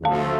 Bye.